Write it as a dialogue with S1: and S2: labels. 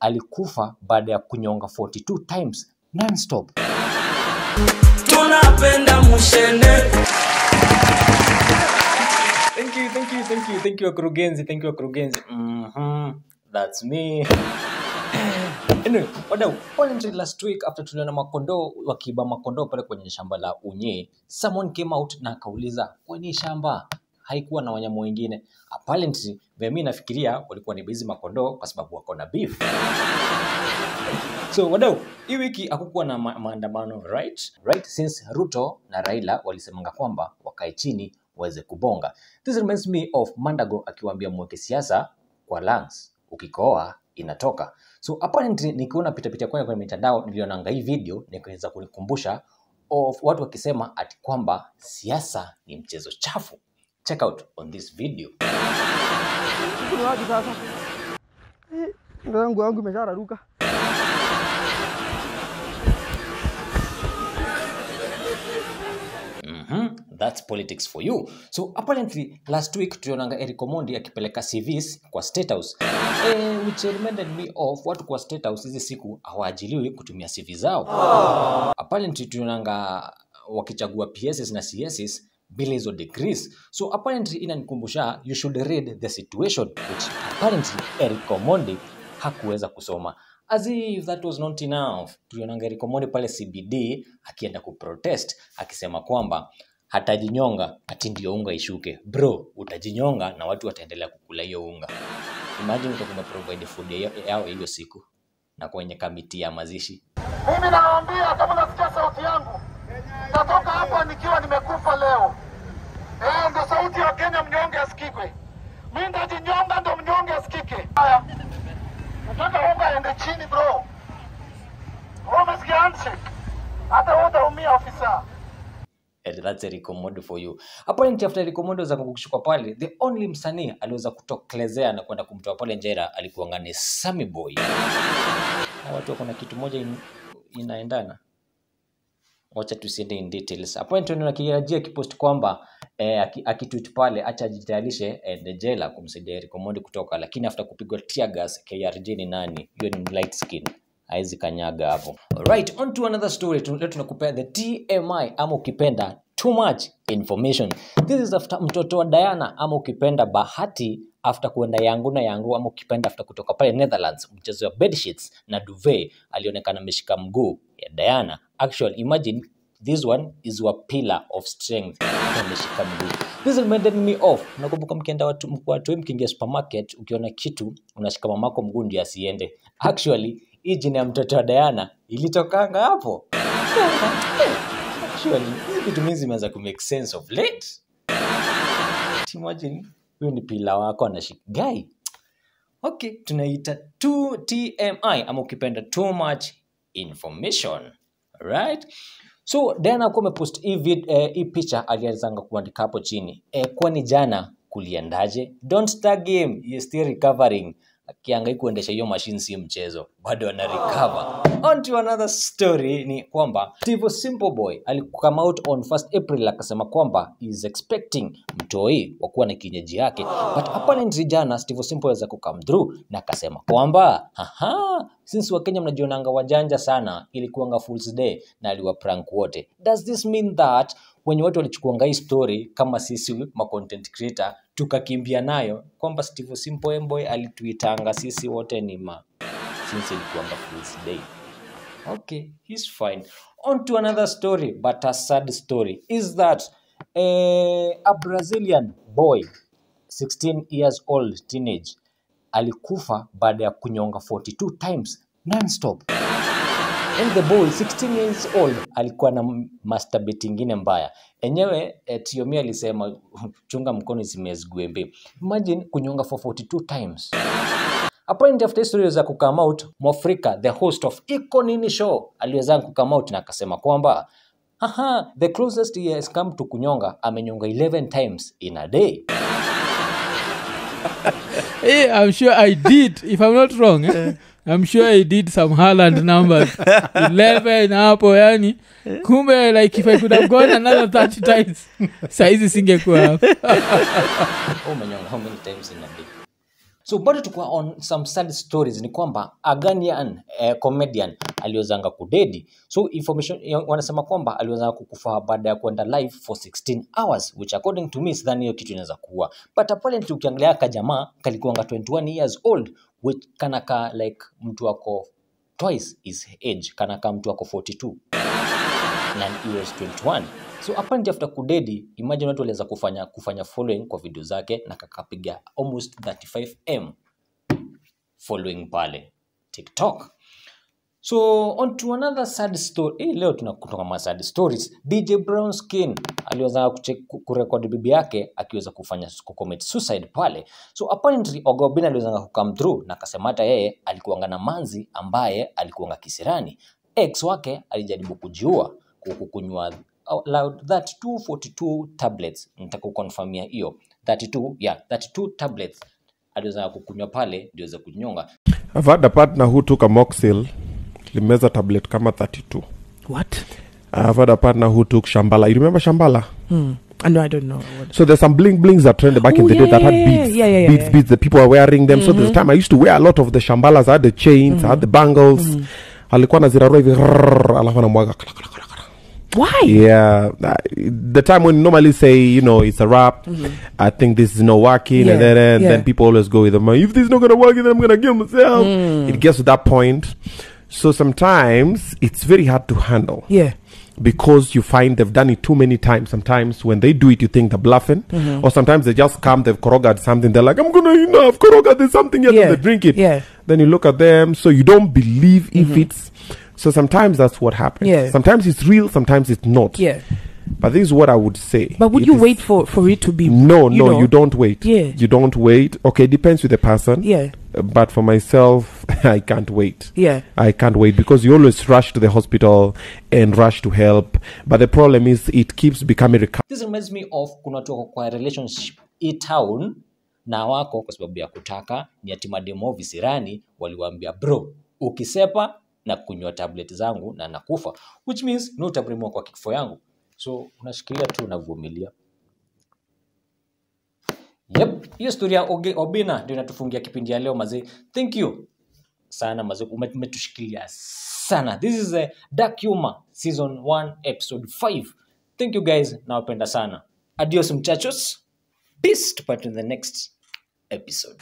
S1: alikufa baada ya kunyonga 42 times non-stop.
S2: tunapenda mushene
S1: Thank you, thank you, thank you, thank you wakurugenzi, thank you wakurugenzi. -hmm. that's me. anyway, wadau, apparently last week after tuliona makondoo wakiiba makondoo pale kwenye shamba la Unye, someone came out na akauliza kwenye shamba haikuwa na wanyama wengine? Apparently, mimi nafikiria walikuwa ni bizi makondoo kwa sababu wako na beef. So wadau, hii wiki hakukuwa na ma maandamano right? Right since Ruto na Raila walisemanga kwamba wakae chini waweze kubonga. This reminds me of Mandago akiwaambia mweke siasa kwa lungs, ukikoa inatoka. So apparently nikiona pitapita kwenye kwenye mitandao nilionanga hii video nikaweza kunikumbusha of watu wakisema ati kwamba siasa ni mchezo chafu. Check out on this video.
S3: Kuna wapi sasa? Imeshararuka.
S1: Mhm, that's politics for you. So apparently last week tulionanga Eric Omondi akipeleka CVs kwa State House. Eh, which reminded me of watu kwa State House hizi siku hawaajiliwi kutumia CV zao. Apparently tulionanga wakichagua PSs na CSs bila of degrees. So apparently inanikumbusha you should read the situation which apparently Eric Omondi hakuweza kusoma. As if that was not enough, tulionanga Eric Omondi pale CBD akienda kuprotest akisema kwamba hatajinyonga ati ndio unga ishuke. Bro, utajinyonga na watu wataendelea kukula hiyo unga. Imagine utakuwa provide food yao hiyo siku na kwenye kamiti ya mazishi.
S4: Mimi nawaambia kama nasikia sauti yangu, natoka hapa nikiwa nimekufa leo. Eh, ndo sauti ya Kenya, mnyonge asikike. Mimi ndajinyonga, ndo mnyonge asikike. Haya, nataka unga ende chini bro. Umesikia handshake? Hata wewe utaumia ofisa.
S1: And that's a Omondi for you. Apparently after Eric Omondi za kushukwa pale, the only msanii aliweza kutokelezea na kwenda kumtoa pale njera alikuwa ngani Sammy Boy. Watu wako na kitu moja in, inaendana. Wacha tusiende in details. hapo ndio nakirajia kipost kwamba eh, aki- akitweet pale acha ajitayarishe eh, jela kumsaidia Eric Omondi kutoka, lakini after kupigwa tear gas KRG ni nani? Hiyo ni light skin haizi kanyaga hapo. Alright, on to another story. Leo tunakupea the TMI ama ukipenda too much information. This is after mtoto wa Diana ama ukipenda Bahati after kuenda yangu na yangu ama ukipenda after kutoka pale Netherlands, mchezo wa bedsheets na duvet, alionekana ameshika mguu Diana. Actually, imagine this one is your pillar of strength. This reminded me of, nakumbuka mkienda watu watu mkiingia supermarket ukiona kitu unashika mamako mguu ndio asiende. Actually, hii jina ya mtoto wa Diana ilitokanga hapo. Actually, hizi vitu mingi zimeanza ku make sense of late. Imagine huyu ni pila wako anashika guy. Okay, tunaita 2TMI ama ukipenda too much information. Right? So Diana akuwa amepost hii eh, picha alianzanga kuandika hapo chini. Eh, kwani jana kuliendaje? Don't tag him, he is still recovering. Akiangai kuendesha hiyo machine si mchezo, bado ana recover. On to another story ni kwamba Steve Simple Boy alikuwa out on 1st April akasema kwamba is expecting mtoi wa kuwa na kinyeji yake, but apparently jana Steve Simple aweza kukam through na akasema kwamba haha, since Wakenya mnajionanga wajanja sana, ilikuwanga Fool's Day na aliwa prank wote. Does this mean that wenye watu walichukuanga hii story kama sisi ma content creator tukakimbia nayo kwamba Steve Simple Boy alituitanga sisi wote ni ma since ilikuanga Fool's Day. Okay, he's fine. On to another story, but a sad story is that eh, a Brazilian boy 16 years old teenage alikufa baada ya kunyonga 42 times non-stop. And the boy 16 years old alikuwa na masturbate ingine mbaya. Enyewe eh, Tiomi alisema chunga mkono isimezguembe. Imagine kunyonga for 42 times. Apparently after history aliweza kukama out, Mwafrika the host of Iko Nini show aliweza kukama out na akasema kwamba Aha, the closest he has come to kunyonga amenyonga 11 times in a day.
S5: Hey, I'm sure I did. If I'm not wrong, eh? I'm sure I did some Haaland numbers. 11 hapo yani. Kumbe like if I could have gone another 30 times. Saizi singekuwa hapo.
S1: Oh, umenyonga how many times in a day? So bado tukua on some sad stories ni kwamba aganian eh, comedian aliozanga kudedi. So information wanasema kwamba aliozanga kukufa baada ya kwenda live for 16 hours which according to me sidhani hiyo kitu inaweza kuwa. But apparently ukiangalia ka jamaa kalikuanga 21 years old which kanaka like mtu wako twice his age kanaka mtu wako 42 na he was 21 so hapa nje after kudedi imagine watu waliweza kufanya kufanya following kwa video zake na kakapiga almost 35m following pale tiktok. So on to another sad story. Eh, leo tunakutoka ma sad stories. Dj brown skin aliweza kurekodi bibi yake akiweza kufanya kucommit suicide pale. So apparently Ogobina aliweza kukam through na akasema hata yeye alikuanga na manzi ambaye alikuanga kisirani. Ex wake alijaribu kujiua ku- kukunywa out loud that 242 tablets nitaka kukonfirmia hiyo 32 yeah 32 tablets aliweza kukunywa pale ndio aweze kunyonga
S2: I've had a partner who took a moxil limeza tablet kama 32
S6: What?
S2: I've had a partner who took shambala you remember shambala
S6: Hmm. I know. I don't know. What?
S2: so there's some bling blings that trended back in the yeah, day
S6: yeah,
S2: that had beads
S6: yeah, yeah, yeah,
S2: beads
S6: yeah.
S2: beads the people are wearing them Mm-hmm. so there's a time I used to wear a lot of the shambalas I had the chains mm-hmm. I had the bangles alikuwa nazirarua hivi alafu anamwaga
S6: Why?
S2: yeah the time when normally say you know it's a rap mm-hmm. i think this is not working
S6: Yeah,
S2: and then, and
S6: yeah.
S2: then people always go with them if this is not gonna work then i'm gonna kill myself mm. it gets to that point so sometimes it's very hard to handle
S6: Yeah.
S2: because you find they've done it too many times. Sometimes when they do it, you think they're bluffing, mm-hmm. or sometimes they just come, they've korogaed something. They're like, "I'm gonna, you know, I've something here,"
S6: Yeah,
S2: and they drink it.
S6: yeah.
S2: Then you look at them, so you don't believe if mm-hmm. it's. So sometimes that's what happens.
S6: Yeah.
S2: Sometimes it's real, sometimes it's not.
S6: Yeah.
S2: But this is what I would say.
S6: But would
S2: It
S6: you
S2: is-
S6: wait for for it to be?
S2: No,
S6: you
S2: no,
S6: know?
S2: you don't wait.
S6: Yeah.
S2: You don't wait. Okay, depends with the person.
S6: Yeah.
S2: Uh, But for myself, I can't wait.
S6: Yeah.
S2: I can't wait because you always rush to the hospital and rush to help. But the problem is it keeps becoming recurrent.
S1: this reminds me of kuna watu kwa relationship hii town na wako kwa sababu ya kutaka ni ati mademo visirani waliwaambia bro ukisepa na kunywa tablet zangu na nakufa. Which means ni utabrimiwa kwa kifo yangu. So unashikilia tu unavumilia yep hiyo story ya obina ndio inatufungia kipindi ya leo mazee thank you sana mazee umetushikilia sana. This is a dark humor season 1 episode 5 thank you guys nawapenda sana. Adios mchachos peace tupate in the next episode